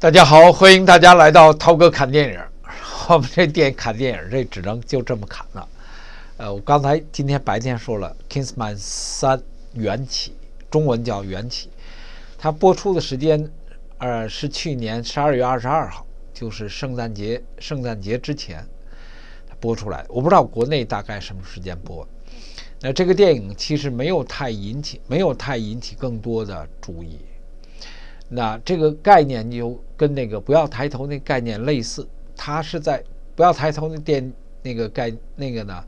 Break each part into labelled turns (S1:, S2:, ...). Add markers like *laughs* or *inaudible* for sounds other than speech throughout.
S1: 大家好，欢迎大家来到涛哥看电影。*laughs* 我们这电影看电影，这只能就这么看了。呃，我刚才今天白天说了《Kingsman 三缘起》，中文叫《缘起》，它播出的时间，呃，是去年十二月二十二号，就是圣诞节，圣诞节之前播出来。我不知道国内大概什么时间播。那这个电影其实没有太引起，没有太引起更多的注意。那这个概念就跟那个不要抬头那概念类似，它是在不要抬头那电那个概那个呢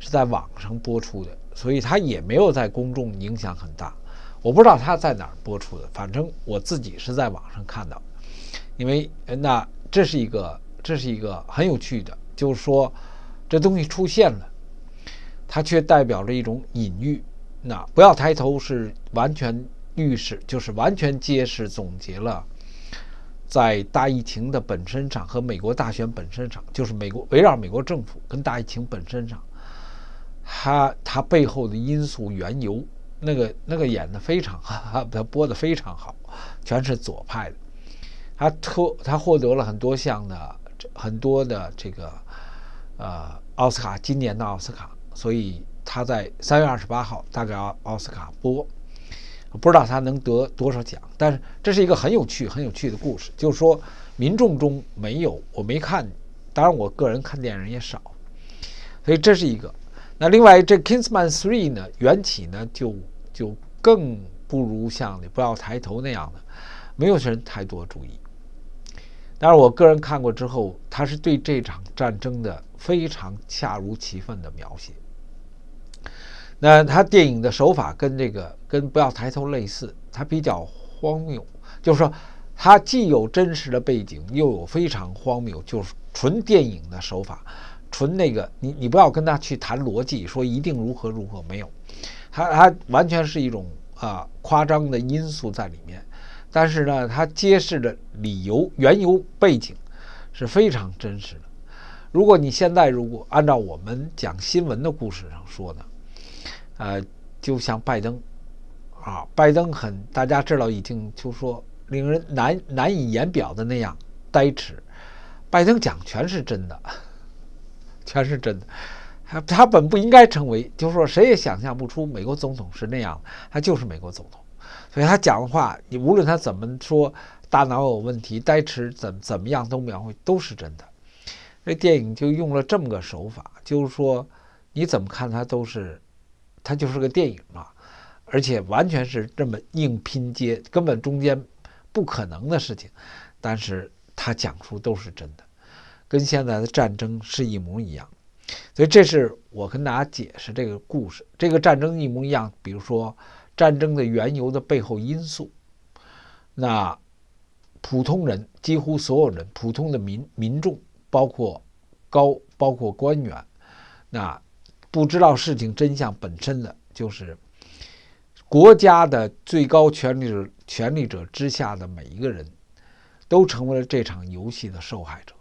S1: 是在网上播出的，所以它也没有在公众影响很大。我不知道它在哪儿播出的，反正我自己是在网上看到。因为那这是一个这是一个很有趣的，就是说这东西出现了，它却代表着一种隐喻。那不要抬头是完全。预示就是完全揭示总结了，在大疫情的本身上和美国大选本身上，就是美国围绕美国政府跟大疫情本身上，他他背后的因素缘由，那个那个演的非常好，*laughs* 他播的非常好，全是左派的，他特他获得了很多项的很多的这个呃奥斯卡今年的奥斯卡，所以他在三月二十八号大概奥奥斯卡播。不知道他能得多少奖，但是这是一个很有趣、很有趣的故事。就是说，民众中没有，我没看，当然我个人看电影也少，所以这是一个。那另外这《Kingsman Three》呢，缘起呢，就就更不如像《你不要抬头》那样的，没有人太多注意。但是我个人看过之后，他是对这场战争的非常恰如其分的描写。那他电影的手法跟这个跟不要抬头类似，它比较荒谬，就是说它既有真实的背景，又有非常荒谬，就是纯电影的手法，纯那个你你不要跟他去谈逻辑，说一定如何如何没有，它它完全是一种啊夸张的因素在里面，但是呢，它揭示的理由缘由背景是非常真实的。如果你现在如果按照我们讲新闻的故事上说呢？呃，就像拜登，啊，拜登很大家知道已经就说令人难难以言表的那样呆滞。拜登讲全是真的，*laughs* 全是真的。他他本不应该成为，就是说谁也想象不出美国总统是那样，他就是美国总统。所以他讲的话，你无论他怎么说，大脑有问题、呆滞怎怎么样都描绘都是真的。这电影就用了这么个手法，就是说你怎么看他都是。它就是个电影嘛，而且完全是这么硬拼接，根本中间不可能的事情，但是他讲述都是真的，跟现在的战争是一模一样，所以这是我跟大家解释这个故事，这个战争一模一样。比如说战争的缘由的背后因素，那普通人几乎所有人，普通的民民众，包括高，包括官员，那。不知道事情真相本身的就是国家的最高权力者，权力者之下的每一个人，都成为了这场游戏的受害者。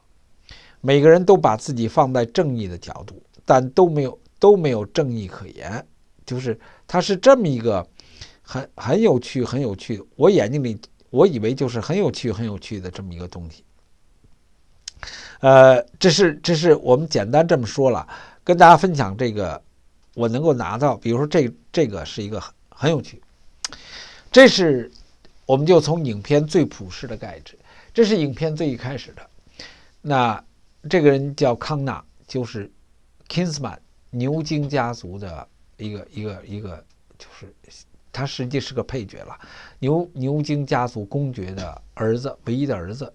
S1: 每个人都把自己放在正义的角度，但都没有都没有正义可言。就是它是这么一个很很有趣、很有趣的。我眼睛里我以为就是很有趣、很有趣的这么一个东西。呃，这是这是我们简单这么说了。跟大家分享这个，我能够拿到，比如说这这个是一个很有趣，这是我们就从影片最朴实的盖子，这是影片最一开始的。那这个人叫康纳，就是 Kinsman 牛津家族的一个一个一个，就是他实际是个配角了，牛牛津家族公爵的儿子，唯一的儿子。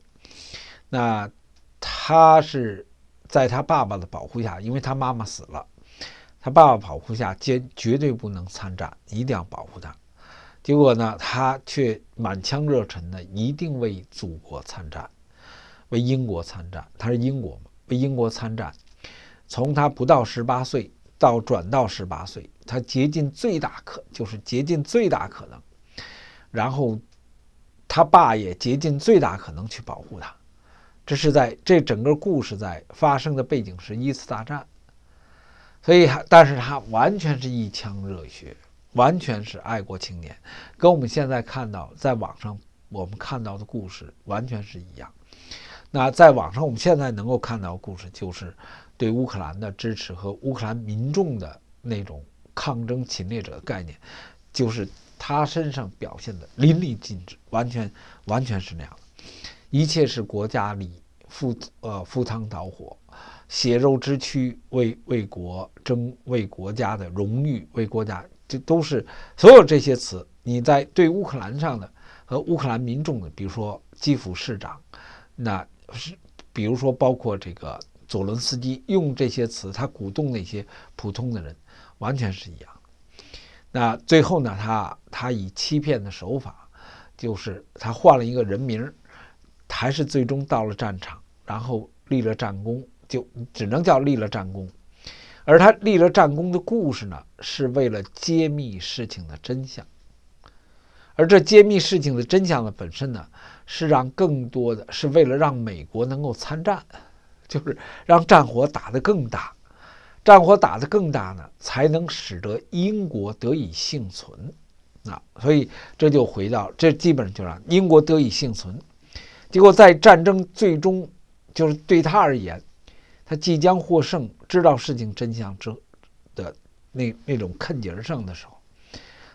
S1: 那他是。在他爸爸的保护下，因为他妈妈死了，他爸爸保护下，坚绝对不能参战，一定要保护他。结果呢，他却满腔热忱的，一定为祖国参战，为英国参战。他是英国嘛，为英国参战。从他不到十八岁到转到十八岁，他竭尽最大可，就是竭尽最大可能。然后他爸也竭尽最大可能去保护他。这是在这整个故事在发生的背景是一次大战，所以但是他完全是一腔热血，完全是爱国青年，跟我们现在看到在网上我们看到的故事完全是一样。那在网上，我们现在能够看到故事，就是对乌克兰的支持和乌克兰民众的那种抗争侵略者的概念，就是他身上表现的淋漓尽致，完全完全是那样的，一切是国家里赴呃赴汤蹈火，血肉之躯，为为国争，为国家的荣誉，为国家，这都是所有这些词，你在对乌克兰上的和乌克兰民众的，比如说基辅市长，那。是，比如说，包括这个佐伦斯基用这些词，他鼓动那些普通的人，完全是一样。那最后呢，他他以欺骗的手法，就是他换了一个人名，还是最终到了战场，然后立了战功，就只能叫立了战功。而他立了战功的故事呢，是为了揭秘事情的真相。而这揭秘事情的真相的本身呢？是让更多的是为了让美国能够参战，就是让战火打得更大，战火打得更大呢，才能使得英国得以幸存。啊，所以这就回到这，基本上就让英国得以幸存。结果在战争最终就是对他而言，他即将获胜，知道事情真相之的那那种肯劲儿上的时候，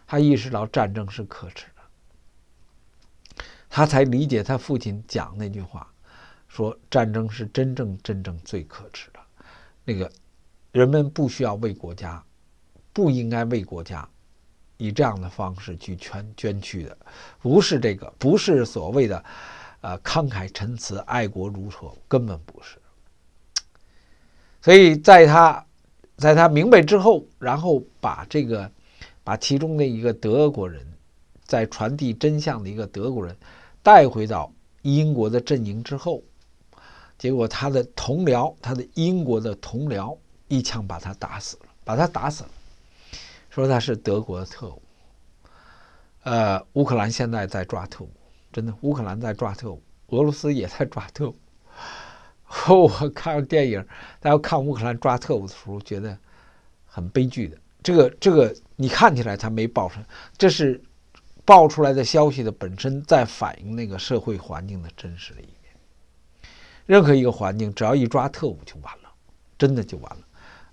S1: 他意识到战争是可耻的。他才理解他父亲讲那句话，说战争是真正真正最可耻的。那个人们不需要为国家，不应该为国家以这样的方式去捐捐躯的，不是这个，不是所谓的呃慷慨陈词、爱国如仇，根本不是。所以在他在他明白之后，然后把这个把其中的一个德国人，在传递真相的一个德国人。带回到英国的阵营之后，结果他的同僚，他的英国的同僚一枪把他打死了，把他打死了，说他是德国的特务。呃，乌克兰现在在抓特务，真的，乌克兰在抓特务，俄罗斯也在抓特务。*laughs* 我看电影，大家看乌克兰抓特务的时候，觉得很悲剧的。这个这个，你看起来他没报出，这是。爆出来的消息的本身在反映那个社会环境的真实的一面。任何一个环境，只要一抓特务就完了，真的就完了。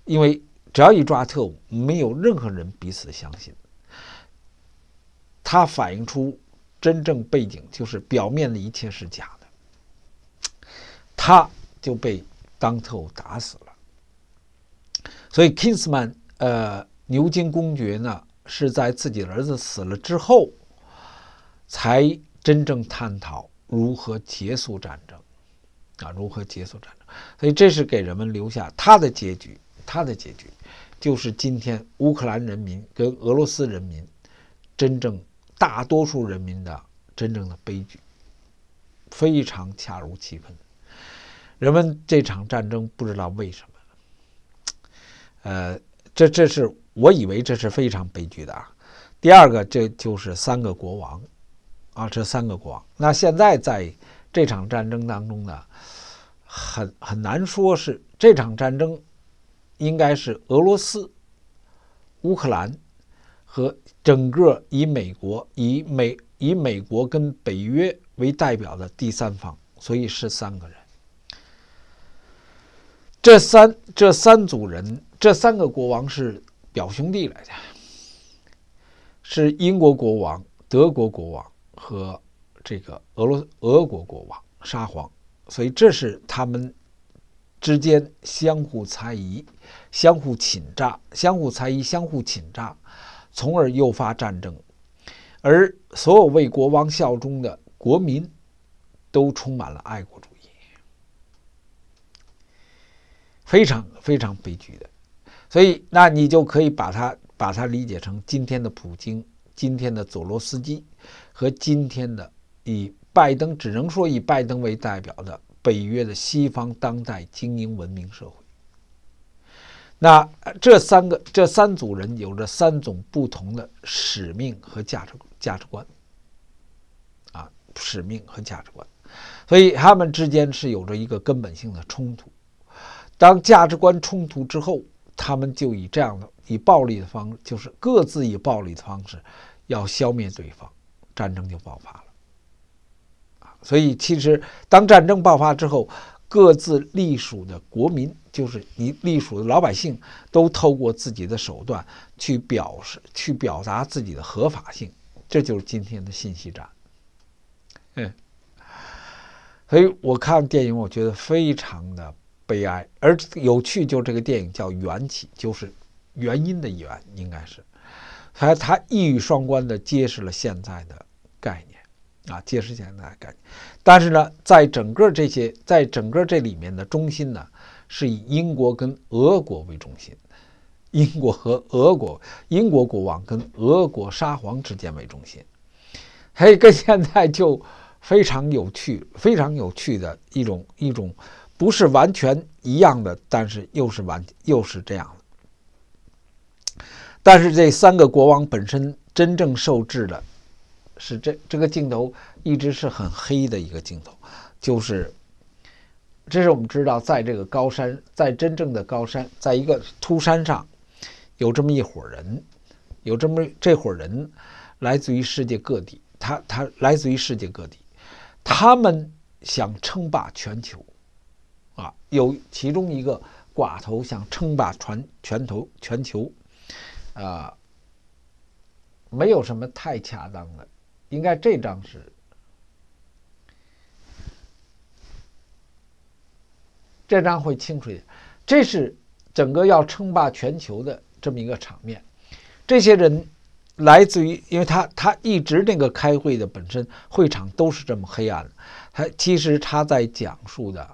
S1: 因为只要一抓特务，没有任何人彼此相信。它反映出真正背景，就是表面的一切是假的。他就被当特务打死了。所以，Kingsman，呃，牛津公爵呢，是在自己的儿子死了之后。才真正探讨如何结束战争，啊，如何结束战争？所以这是给人们留下他的结局，他的结局就是今天乌克兰人民跟俄罗斯人民真正大多数人民的真正的悲剧，非常恰如其分。人们这场战争不知道为什么，呃，这这是我以为这是非常悲剧的啊。第二个，这就是三个国王。啊，这三个国王，那现在在这场战争当中呢，很很难说是这场战争应该是俄罗斯、乌克兰和整个以美国以美以美国跟北约为代表的第三方，所以是三个人。这三这三组人，这三个国王是表兄弟来的，是英国国王、德国国王。和这个俄罗俄国国王沙皇，所以这是他们之间相互猜疑、相互侵诈、相互猜疑、相互侵诈，从而诱发战争。而所有为国王效忠的国民都充满了爱国主义，非常非常悲剧的。所以，那你就可以把它把它理解成今天的普京，今天的佐罗斯基。和今天的以拜登只能说以拜登为代表的北约的西方当代精英文明社会，那这三个这三组人有着三种不同的使命和价值价值观，啊，使命和价值观，所以他们之间是有着一个根本性的冲突。当价值观冲突之后，他们就以这样的以暴力的方，就是各自以暴力的方式要消灭对方。战争就爆发了，所以，其实当战争爆发之后，各自隶属的国民，就是你隶属的老百姓，都透过自己的手段去表示、去表达自己的合法性。这就是今天的信息战。嗯，所以我看电影，我觉得非常的悲哀，而有趣就这个电影叫缘起，就是原因的缘，应该是，还它一语双关的揭示了现在的概念。啊，揭示现在的概念，但是呢，在整个这些，在整个这里面的中心呢，是以英国跟俄国为中心，英国和俄国，英国国王跟俄国沙皇之间为中心，还有跟现在就非常有趣、非常有趣的一种一种，不是完全一样的，但是又是完又是这样的，但是这三个国王本身真正受制的。是这这个镜头一直是很黑的一个镜头，就是这是我们知道，在这个高山，在真正的高山，在一个秃山上，有这么一伙人，有这么这伙人来自于世界各地，他他来自于世界各地，他们想称霸全球，啊，有其中一个寡头想称霸全全头全球，啊，没有什么太恰当的。应该这张是，这张会清楚一点。这是整个要称霸全球的这么一个场面。这些人来自于，因为他他一直那个开会的本身会场都是这么黑暗。他其实他在讲述的，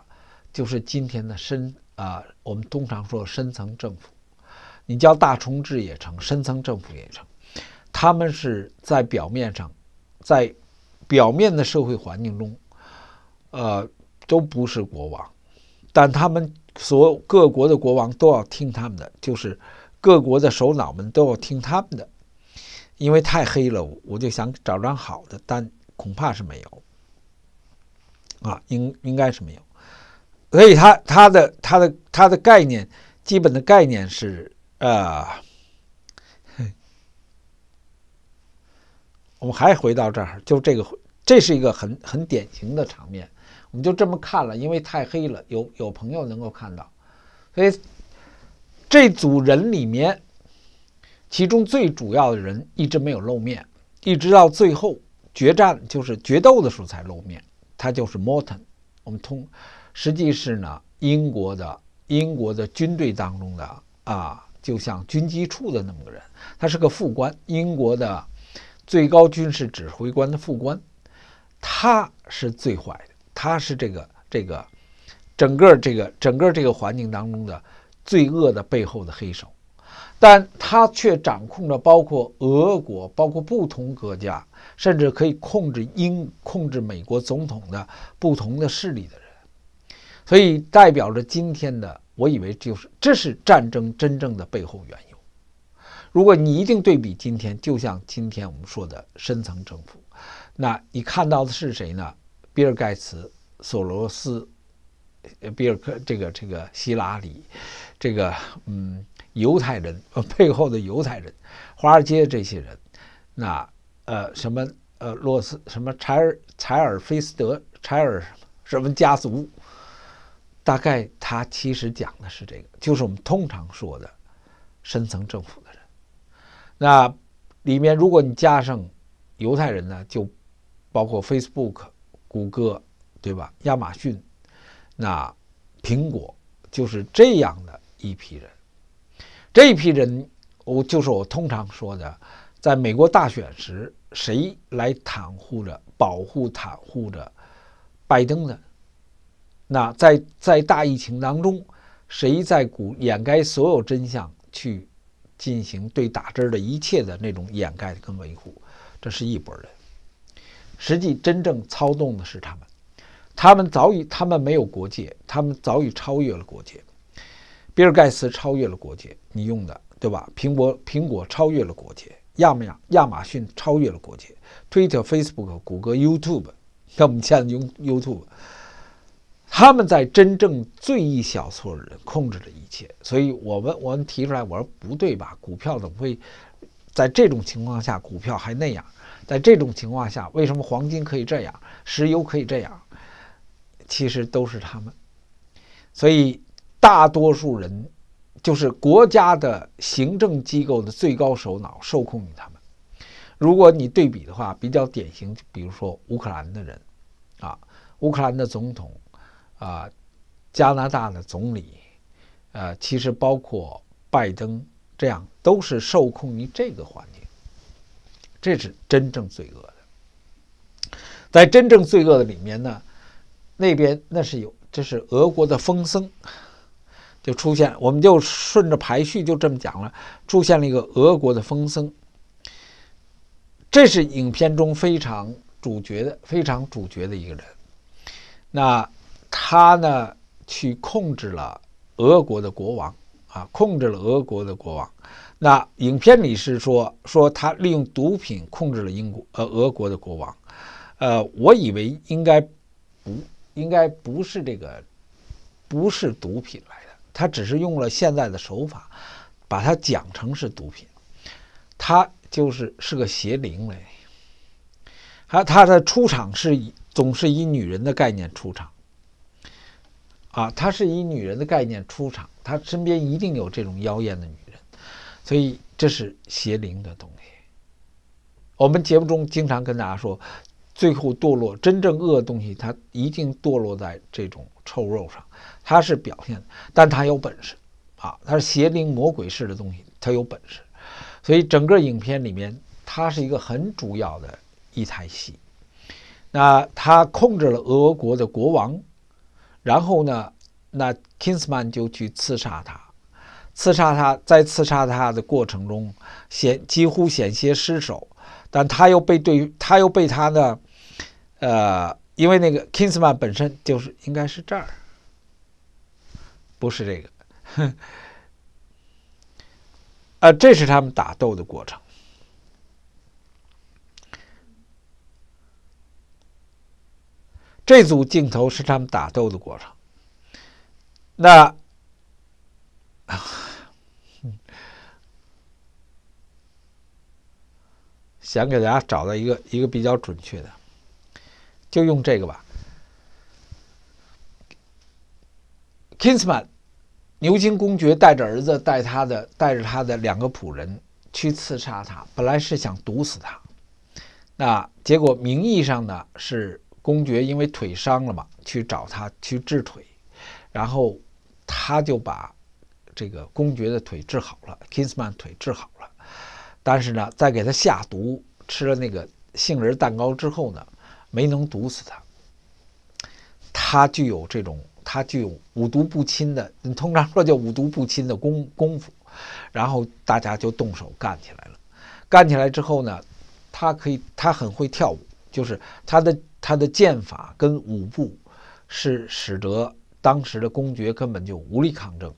S1: 就是今天的深啊，我们通常说深层政府，你叫大重置也成，深层政府也成，他们是在表面上。在表面的社会环境中，呃，都不是国王，但他们所各国的国王都要听他们的，就是各国的首脑们都要听他们的，因为太黑了，我就想找张好的，但恐怕是没有，啊，应应该是没有，所以他他的他的他的概念，基本的概念是呃。*laughs* 我们还回到这儿，就这个，这是一个很很典型的场面。我们就这么看了，因为太黑了，有有朋友能够看到，所以这组人里面，其中最主要的人一直没有露面，一直到最后决战就是决斗的时候才露面。他就是 Morton，我们通，实际是呢英国的英国的军队当中的啊，就像军机处的那么个人，他是个副官，英国的。最高军事指挥官的副官，他是最坏的，他是这个这个整个这个整个这个环境当中的罪恶的背后的黑手，但他却掌控着包括俄国、包括不同国家，甚至可以控制英、控制美国总统的不同的势力的人，所以代表着今天的，我以为就是这是战争真正的背后原由。如果你一定对比今天，就像今天我们说的深层政府，那你看到的是谁呢？比尔盖茨、索罗斯、比尔克这个这个希拉里，这个嗯犹太人背后的犹太人，华尔街这些人，那呃什么呃洛斯什么柴尔柴尔菲斯德柴尔什么家族，大概他其实讲的是这个，就是我们通常说的深层政府的人。那里面，如果你加上犹太人呢，就包括 Facebook、谷歌，对吧？亚马逊，那苹果就是这样的一批人。这一批人，我就是我通常说的，在美国大选时，谁来袒护着、保护、袒护着拜登的？那在在大疫情当中，谁在鼓掩盖所有真相去？进行对打针的一切的那种掩盖跟维护，这是一拨人。实际真正操纵的是他们，他们早已他们没有国界，他们早已超越了国界。比尔盖茨超越了国界，你用的对吧？苹果苹果超越了国界，亚马亚马逊超越了国界，Twitter、Facebook、谷歌、YouTube，像我们现在用 YouTube。他们在真正最一小撮人控制着一切，所以我们我们提出来，我说不对吧？股票怎么会在这种情况下，股票还那样；在这种情况下，为什么黄金可以这样，石油可以这样？其实都是他们。所以，大多数人就是国家的行政机构的最高首脑，受控于他们。如果你对比的话，比较典型，比如说乌克兰的人，啊，乌克兰的总统，啊，加拿大的总理，呃，其实包括拜登，这样都是受控于这个环境。这是真正罪恶的。在真正罪恶的里面呢，那边那是有，这是俄国的风声，就出现，我们就顺着排序就这么讲了，出现了一个俄国的风声。这是影片中非常主角的、非常主角的一个人。那他呢，去控制了俄国的国王啊，控制了俄国的国王。那影片里是说，说他利用毒品控制了英国呃俄国的国王。呃，我以为应该不应该不是这个，不是毒品来的，他只是用了现在的手法，把它讲成是毒品。他。就是是个邪灵嘞，他他的出场是以总是以女人的概念出场，啊，他是以女人的概念出场，他身边一定有这种妖艳的女人，所以这是邪灵的东西。我们节目中经常跟大家说，最后堕落真正恶的东西，它一定堕落在这种臭肉上，它是表现，但它有本事，啊，它是邪灵魔鬼式的东西，它有本事。所以整个影片里面，它是一个很主要的一台戏。那他控制了俄国的国王，然后呢，那 Kingsman 就去刺杀他，刺杀他，在刺杀他的过程中险几乎险些失手，但他又被对，他又被他的，呃，因为那个 Kingsman 本身就是应该是这儿，不是这个。啊，*laughs* 这是他们打斗的过程。这组镜头是他们打斗的过程。那，想给大家找到一个一个比较准确的，就用这个吧 Kinsman，。牛津公爵带着儿子，带他的带着他的两个仆人去刺杀他，本来是想毒死他。那结果名义上呢是公爵因为腿伤了嘛，去找他去治腿，然后他就把这个公爵的腿治好了，Kinsman 腿治好了。但是呢，在给他下毒，吃了那个杏仁蛋糕之后呢，没能毒死他。他具有这种。他具有五毒不侵的，你通常说叫五毒不侵的功功夫，然后大家就动手干起来了。干起来之后呢，他可以，他很会跳舞，就是他的他的剑法跟舞步是使得当时的公爵根本就无力抗争。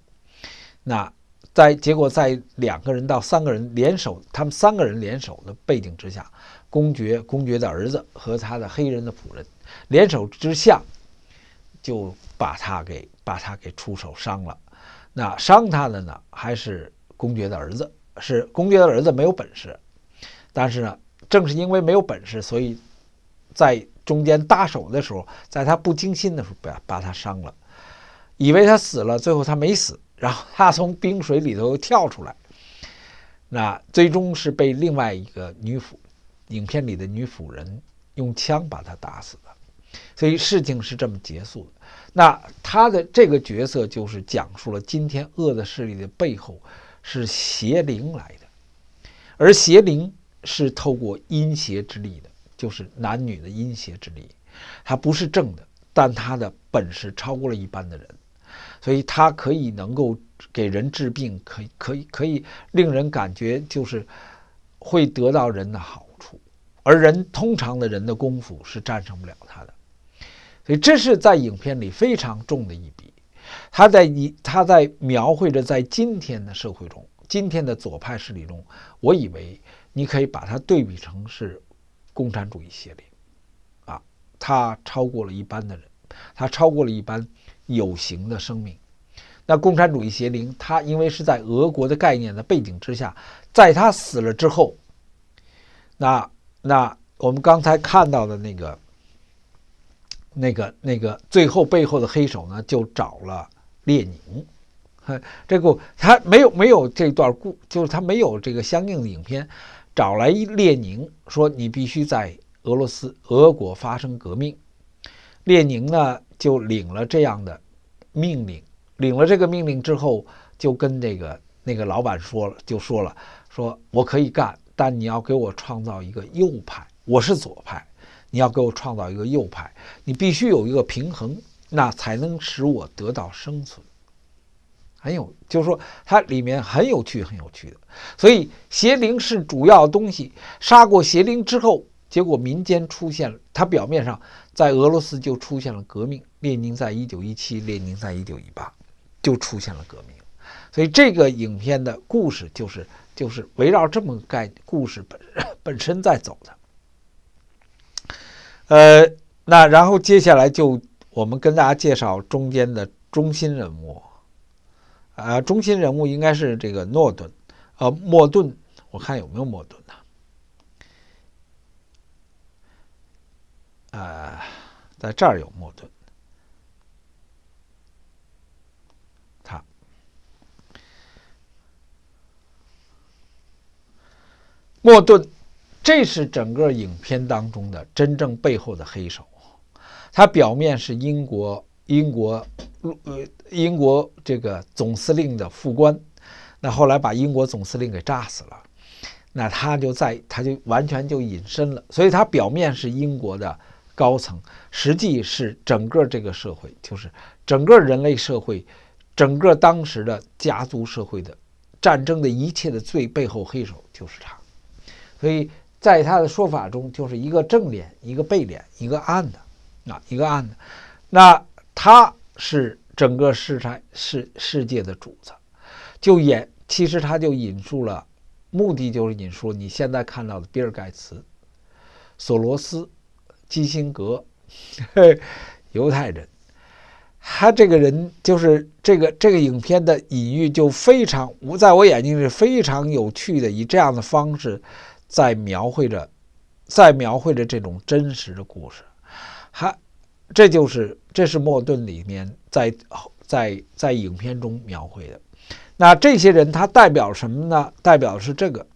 S1: 那在结果在两个人到三个人联手，他们三个人联手的背景之下，公爵、公爵的儿子和他的黑人的仆人联手之下。就把他给把他给出手伤了，那伤他的呢还是公爵的儿子，是公爵的儿子没有本事，但是呢，正是因为没有本事，所以在中间搭手的时候，在他不经心的时候把把他伤了，以为他死了，最后他没死，然后他从冰水里头又跳出来，那最终是被另外一个女辅，影片里的女辅人用枪把他打死的。所以事情是这么结束的。那他的这个角色就是讲述了今天恶的势力的背后是邪灵来的，而邪灵是透过阴邪之力的，就是男女的阴邪之力，它不是正的，但它的本事超过了一般的人，所以它可以能够给人治病，可以可以可以令人感觉就是会得到人的好处，而人通常的人的功夫是战胜不了他的。所以这是在影片里非常重的一笔，他在你他在描绘着在今天的社会中，今天的左派势力中，我以为你可以把它对比成是共产主义邪灵，啊，他超过了一般的人，他超过了一般有形的生命，那共产主义邪灵，他因为是在俄国的概念的背景之下，在他死了之后，那那我们刚才看到的那个。那个那个最后背后的黑手呢，就找了列宁。这个他没有没有这段故，就是他没有这个相应的影片，找来列宁说你必须在俄罗斯俄国发生革命。列宁呢就领了这样的命令，领了这个命令之后，就跟这个那个老板说了，就说了，说我可以干，但你要给我创造一个右派，我是左派。你要给我创造一个右派，你必须有一个平衡，那才能使我得到生存。很有，就是说它里面很有趣，很有趣的。所以邪灵是主要东西。杀过邪灵之后，结果民间出现了，它表面上在俄罗斯就出现了革命。列宁在一九一七，列宁在一九一八，就出现了革命。所以这个影片的故事就是就是围绕这么个概故事本 *laughs* 本身在走的。呃，那然后接下来就我们跟大家介绍中间的中心人物，啊，中心人物应该是这个诺顿，呃，莫顿，我看有没有莫顿呢？啊，在这儿有莫顿，他，莫顿。这是整个影片当中的真正背后的黑手，他表面是英国英国呃英国这个总司令的副官，那后来把英国总司令给炸死了，那他就在他就完全就隐身了，所以他表面是英国的高层，实际是整个这个社会，就是整个人类社会，整个当时的家族社会的战争的一切的最背后黑手就是他，所以。在他的说法中，就是一个正脸，一个背脸，一个暗的，啊，一个暗的。那他是整个世态世世界的主子，就演，其实他就引述了，目的就是引述你现在看到的比尔盖茨、索罗斯、基辛格，*laughs* 犹太人。他这个人就是这个这个影片的隐喻就非常，我在我眼睛是非常有趣的，以这样的方式。在描绘着，在描绘着这种真实的故事，还，这就是这是莫顿里面在在在影片中描绘的。那这些人他代表什么呢？代表的是这个，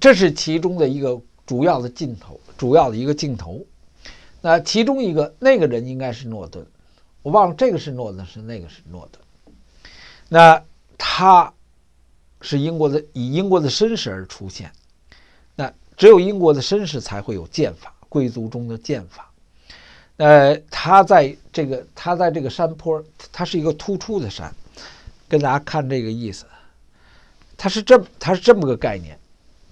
S1: 这是其中的一个主要的镜头，主要的一个镜头。那其中一个那个人应该是诺顿，我忘了这个是诺顿，是那个是诺顿。那他是英国的，以英国的绅士而出现。只有英国的绅士才会有剑法，贵族中的剑法。呃，他在这个，他在这个山坡，它是一个突出的山，跟大家看这个意思。它是这，它是这么个概念，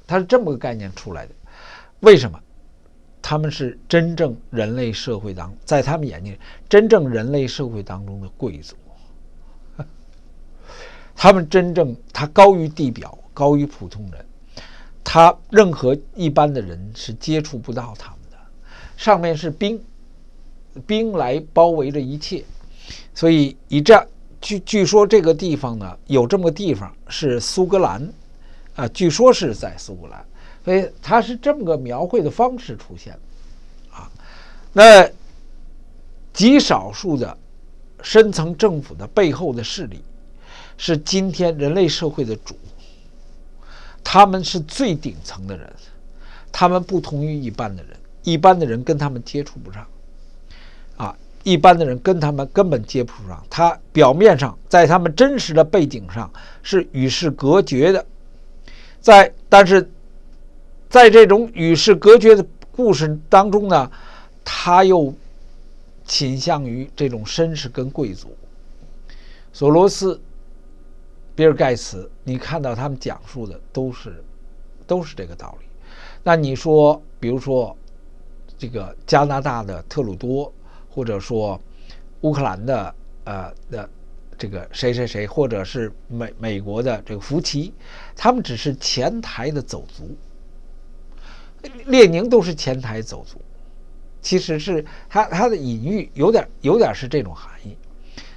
S1: 它是这么个概念出来的。为什么？他们是真正人类社会当，在他们眼睛，真正人类社会当中的贵族。*laughs* 他们真正，他高于地表，高于普通人，他任何一般的人是接触不到他们的。上面是冰，冰来包围着一切，所以以这，据据说这个地方呢，有这么个地方是苏格兰，啊，据说是在苏格兰，所以它是这么个描绘的方式出现，啊，那极少数的深层政府的背后的势力。是今天人类社会的主，他们是最顶层的人，他们不同于一般的人，一般的人跟他们接触不上，啊，一般的人跟他们根本接触不上。他表面上在他们真实的背景上是与世隔绝的，在但是，在这种与世隔绝的故事当中呢，他又倾向于这种绅士跟贵族，索罗斯。比尔盖茨，你看到他们讲述的都是，都是这个道理。那你说，比如说，这个加拿大的特鲁多，或者说乌克兰的呃的这个谁谁谁，或者是美美国的这个福奇，他们只是前台的走卒。列宁都是前台走卒，其实是他他的隐喻有点有点是这种含义，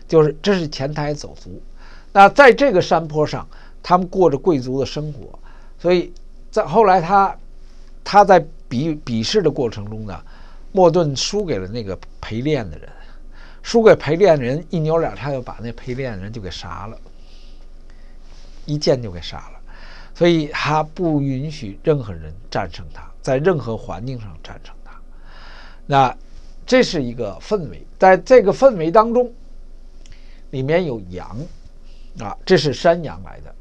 S1: 就是这是前台走卒。那在这个山坡上，他们过着贵族的生活，所以在后来他他在比比试的过程中呢，莫顿输给了那个陪练的人，输给陪练的人一扭脸，他就把那陪练的人就给杀了，一剑就给杀了。所以他不允许任何人战胜他，在任何环境上战胜他。那这是一个氛围，在这个氛围当中，里面有羊。啊，这是山羊来的。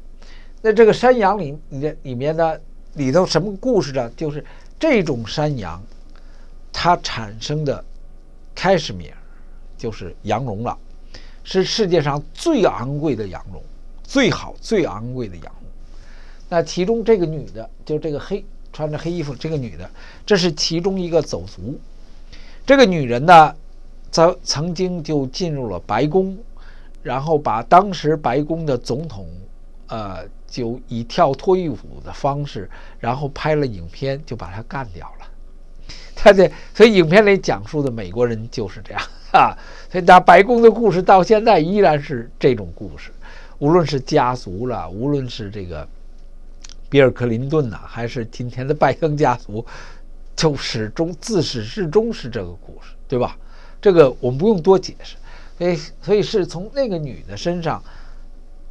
S1: 那这个山羊里里里面呢，里头什么故事呢？就是这种山羊，它产生的开什米尔就是羊绒了，是世界上最昂贵的羊绒，最好最昂贵的羊绒。那其中这个女的，就这个黑穿着黑衣服这个女的，这是其中一个走卒。这个女人呢，曾曾经就进入了白宫。然后把当时白宫的总统，呃，就以跳脱衣舞的方式，然后拍了影片，就把他干掉了。*laughs* 他的所以影片里讲述的美国人就是这样啊。所以那白宫的故事到现在依然是这种故事，无论是家族了，无论是这个比尔·克林顿呐，还是今天的拜登家族，就始终自始至终是这个故事，对吧？这个我们不用多解释。所以，所以是从那个女的身上，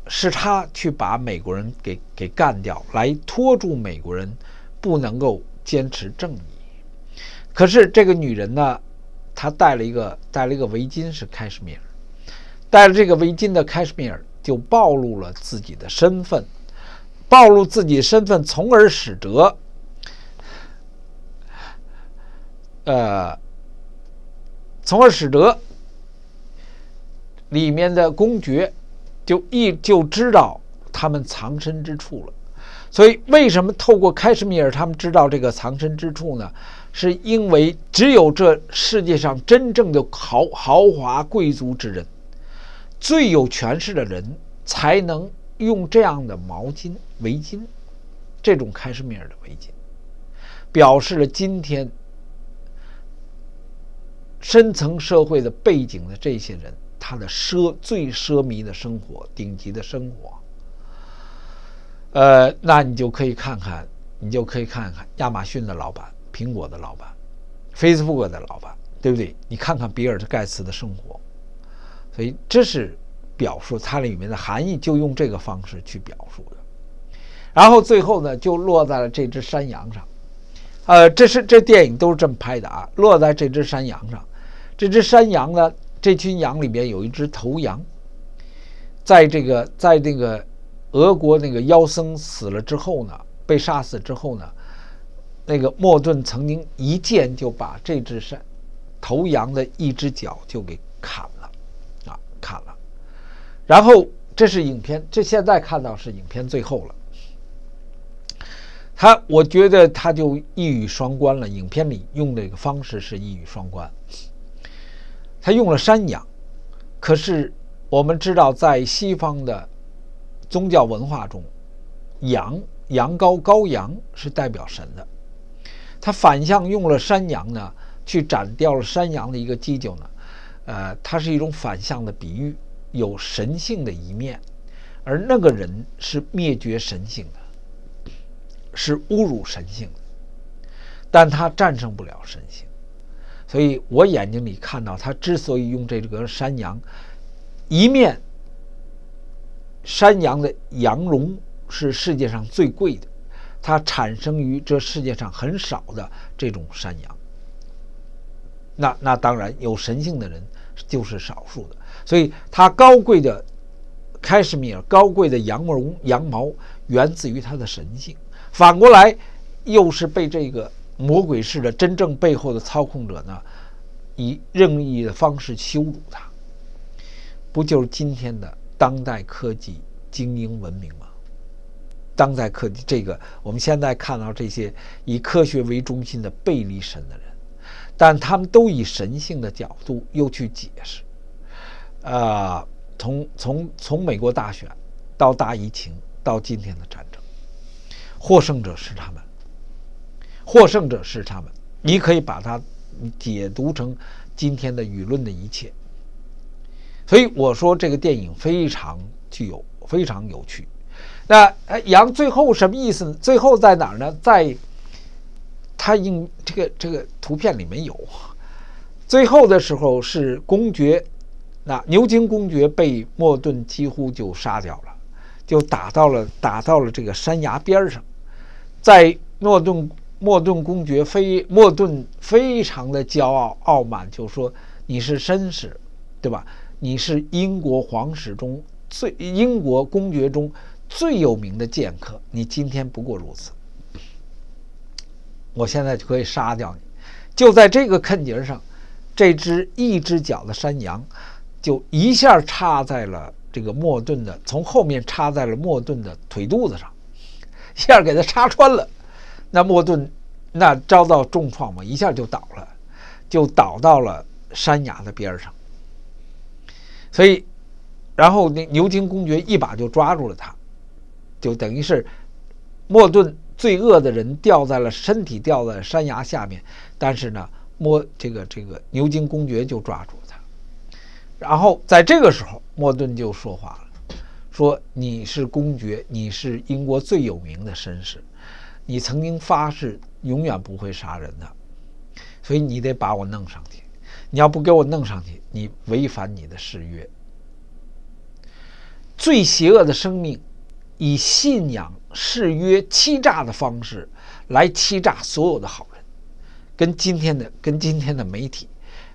S1: 是她去把美国人给给干掉，来拖住美国人不能够坚持正义。可是这个女人呢，她戴了一个戴了一个围巾，是开什米尔，戴了这个围巾的开什米尔就暴露了自己的身份，暴露自己身份，从而使得，呃，从而使得。里面的公爵就一就知道他们藏身之处了，所以为什么透过开什米尔他们知道这个藏身之处呢？是因为只有这世界上真正的豪豪华贵族之人，最有权势的人，才能用这样的毛巾围巾，这种开什米尔的围巾，表示了今天深层社会的背景的这些人。他的奢最奢靡的生活，顶级的生活，呃，那你就可以看看，你就可以看看亚马逊的老板、苹果的老板、Facebook 的老板，对不对？你看看比尔盖茨的生活，所以这是表述它里面的含义，就用这个方式去表述的。然后最后呢，就落在了这只山羊上，呃，这是这电影都是这么拍的啊，落在这只山羊上，这只山羊呢。这群羊里边有一只头羊，在这个在那个俄国那个妖僧死了之后呢，被杀死之后呢，那个莫顿曾经一剑就把这只山头羊的一只脚就给砍了，啊，砍了。然后这是影片，这现在看到是影片最后了。他我觉得他就一语双关了，影片里用这个方式是一语双关。他用了山羊，可是我们知道，在西方的宗教文化中，羊羊羔羔羊是代表神的。他反向用了山羊呢，去斩掉了山羊的一个犄角呢，呃，它是一种反向的比喻，有神性的一面，而那个人是灭绝神性的，是侮辱神性的，但他战胜不了神性。所以我眼睛里看到，他之所以用这个山羊，一面山羊的羊绒是世界上最贵的，它产生于这世界上很少的这种山羊。那那当然有神性的人就是少数的，所以它高贵的开什米尔高贵的羊绒羊毛源自于它的神性，反过来又是被这个。魔鬼式的真正背后的操控者呢，以任意的方式羞辱他，不就是今天的当代科技精英文明吗？当代科技这个，我们现在看到这些以科学为中心的背离神的人，但他们都以神性的角度又去解释。啊，从从从美国大选到大疫情到今天的战争，获胜者是他们。获胜者是他们，你可以把它解读成今天的舆论的一切。所以我说这个电影非常具有非常有趣。那杨最后什么意思？最后在哪儿呢？在他应这个这个图片里面有，最后的时候是公爵，那牛津公爵被莫顿几乎就杀掉了，就打到了打到了这个山崖边上，在莫顿莫顿公爵非莫顿非常的骄傲傲慢，就说你是绅士，对吧？你是英国皇室中最英国公爵中最有名的剑客，你今天不过如此。我现在就可以杀掉你。就在这个坎节上，这只一只脚的山羊就一下插在了这个莫顿的，从后面插在了莫顿的腿肚子上，一下给他插穿了。那莫顿那遭到重创嘛，一下就倒了，就倒到了山崖的边上。所以，然后那牛津公爵一把就抓住了他，就等于是莫顿罪恶的人掉在了身体掉在山崖下面，但是呢，莫这个这个牛津公爵就抓住了他。然后在这个时候，莫顿就说话了，说：“你是公爵，你是英国最有名的绅士，你曾经发誓永远不会杀人的，所以你得把我弄上去。”你要不给我弄上去，你违反你的誓约。最邪恶的生命，以信仰、誓约、欺诈的方式来欺诈所有的好人，跟今天的、跟今天的媒体，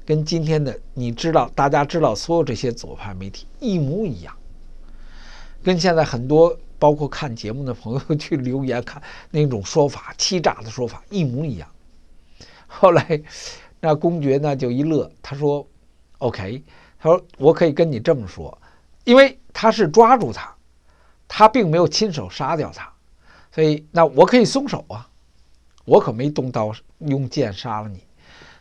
S1: 跟今天的你知道，大家知道所有这些左派媒体一模一样，跟现在很多包括看节目的朋友 *laughs* 去留言看那种说法、欺诈的说法一模一样。后来。那公爵呢就一乐，他说：“OK，他说我可以跟你这么说，因为他是抓住他，他并没有亲手杀掉他，所以那我可以松手啊，我可没动刀用剑杀了你，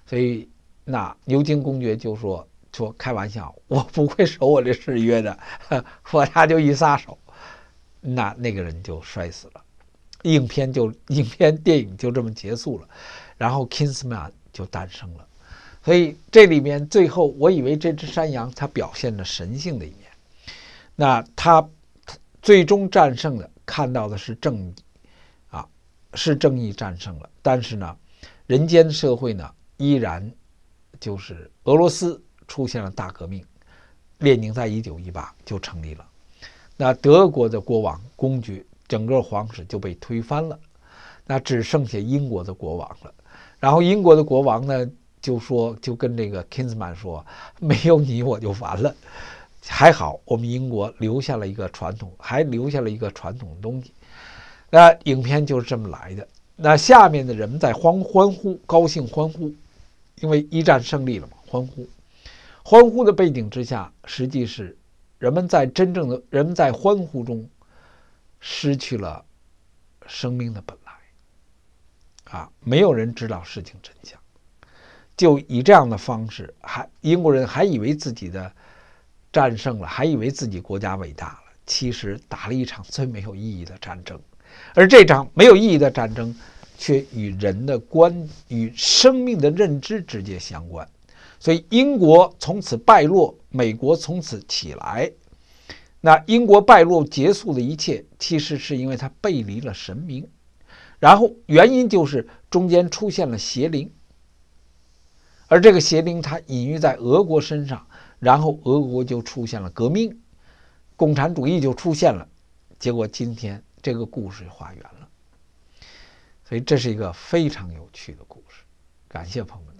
S1: 所以那牛津公爵就说说开玩笑，我不会守我这誓约的，*laughs* 我他就一撒手，那那个人就摔死了，影片就 *laughs* 影片电影就这么结束了，然后 Kingsman。”就诞生了，所以这里面最后，我以为这只山羊它表现了神性的一面，那它最终战胜了，看到的是正义，啊，是正义战胜了。但是呢，人间社会呢，依然就是俄罗斯出现了大革命，列宁在一九一八就成立了，那德国的国王公爵，整个皇室就被推翻了，那只剩下英国的国王了。然后英国的国王呢就说，就跟这个 Kingsman 说，没有你我就完了。还好我们英国留下了一个传统，还留下了一个传统的东西。那影片就是这么来的。那下面的人们在欢欢呼，高兴欢呼，因为一战胜利了嘛，欢呼。欢呼的背景之下，实际是人们在真正的人们在欢呼中失去了生命的本来。啊，没有人知道事情真相，就以这样的方式，还英国人还以为自己的战胜了，还以为自己国家伟大了。其实打了一场最没有意义的战争，而这场没有意义的战争，却与人的观与生命的认知直接相关。所以英国从此败落，美国从此起来。那英国败落结束的一切，其实是因为他背离了神明。然后原因就是中间出现了邪灵，而这个邪灵它隐喻在俄国身上，然后俄国就出现了革命，共产主义就出现了，结果今天这个故事画圆了，所以这是一个非常有趣的故事，感谢朋友。